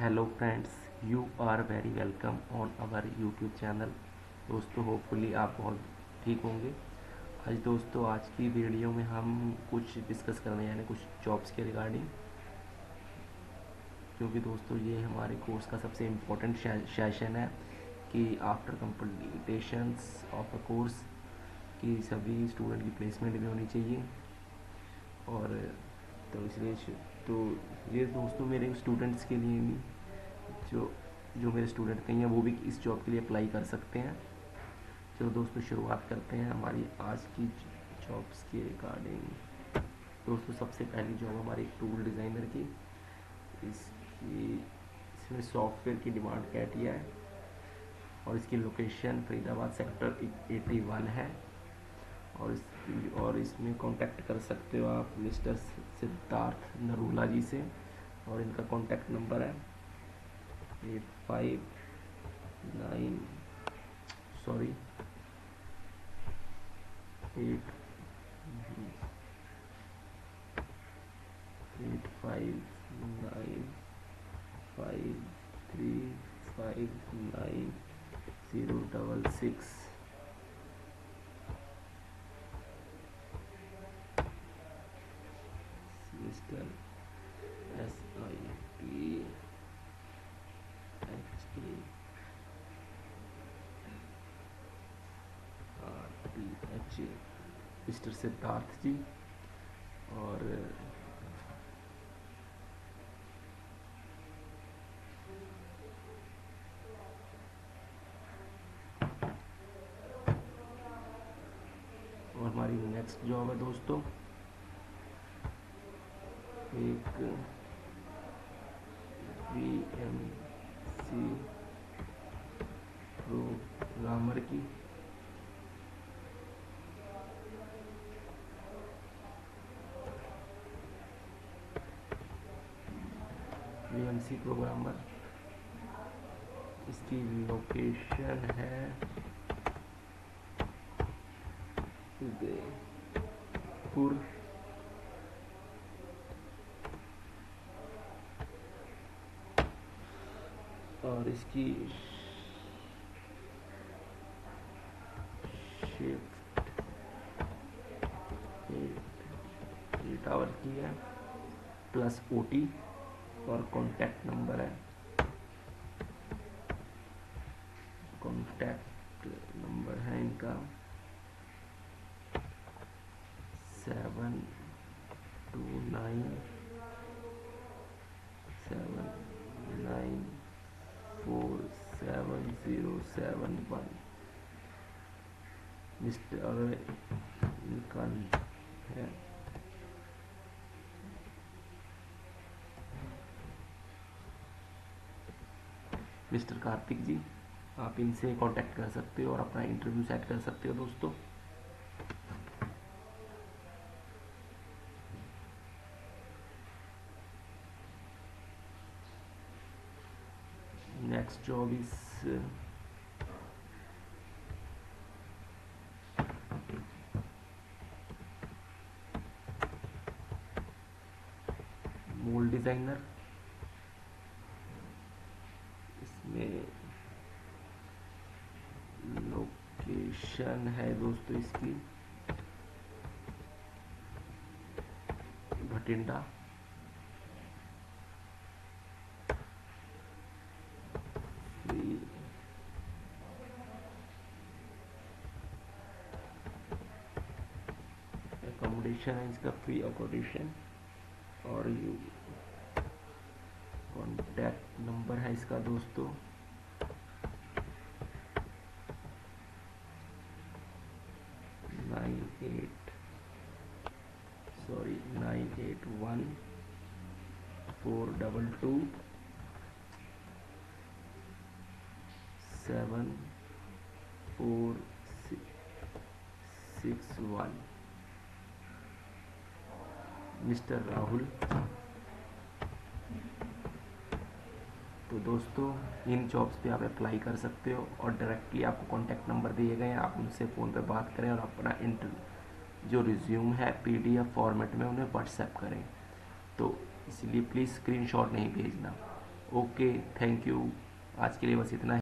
Hello friends you are very welcome on our YouTube channel दोस्तों hopefully आप बहुत ठीक होंगे। आज दोस्तों, आज की वीडियो में हम कुछ डिस्कस करने यानी कुछ जॉब्स के रिगार्डिंग क्योंकि दोस्तों, ये हमारे कोर्स का सबसे इम्पोर्टेंट सेशन है कि after completions of a course की सभी स्टूडेंट की प्लेसमेंट भी होनी चाहिए। और तो इसलिए तो ये दोस्तों मेरे स्टूडेंट्स के लिए भी, जो जो मेरे स्टूडेंट कहीं हैं, वो भी इस जॉब के लिए अप्लाई कर सकते हैं। चलो दोस्तों, शुरुआत करते हैं हमारी आज की जॉब्स के रिगार्डिंग दोस्तों, सबसे पहली जॉब हमारी टूल डिज़ाइनर की। इसकी, इसमें सॉफ्टवेयर की डिमांड कैटिया है। और इसकी लोकेशन फरीदाबाद सेक्टर 81 है। और इस और इसमें कांटेक्ट कर सकते हो आप मिस्टर सिद्धार्थ नरूला जी से और इनका कांटेक्ट नंबर है। Eight five nine sorry eight eight five nine five three five nine zero double six mister S I T H A R T H A mister Siddharth ji और और हमारी next job है दोस्तों। एक सी programmer की। सी programmer इसकी location है। उदयपुर और इसकी शिफ्ट एट आवर की है प्लस ओ टी और कॉन्टैक्ट नंबर है। कॉन्टैक्ट नंबर है इनका। Seven two nine seven nine four seven zero seven one mister इनका है मिस्टर कार्तिक जी आप इनसे कांटेक्ट कर सकते हो और अपना इंटरव्यू सेट कर सकते हो दोस्तों। Next job is uh, designer इसमें लोकेशन है दोस्तों इसकी। भटिंडा। अकोमोडेशन है इसका फ्री अकोमोडेशन और यू कॉन्टैक्ट नंबर है इसका दोस्तों nine eight sorry nine eight one four double two seven four six one mister Rahul. तो दोस्तों, इन जॉब्स पे आप अप्लाई कर सकते हो और डायरेक्टली आपको कॉन्टैक्ट नंबर दिए गए हैं। आप उनसे फ़ोन पे बात करें और अपना इंटर जो रिज्यूम है पीडीएफ फॉर्मेट में उन्हें व्हाट्सएप करें। तो इसलिए प्लीज़ स्क्रीनशॉट नहीं भेजना। ओके थैंक यू आज के लिए बस इतना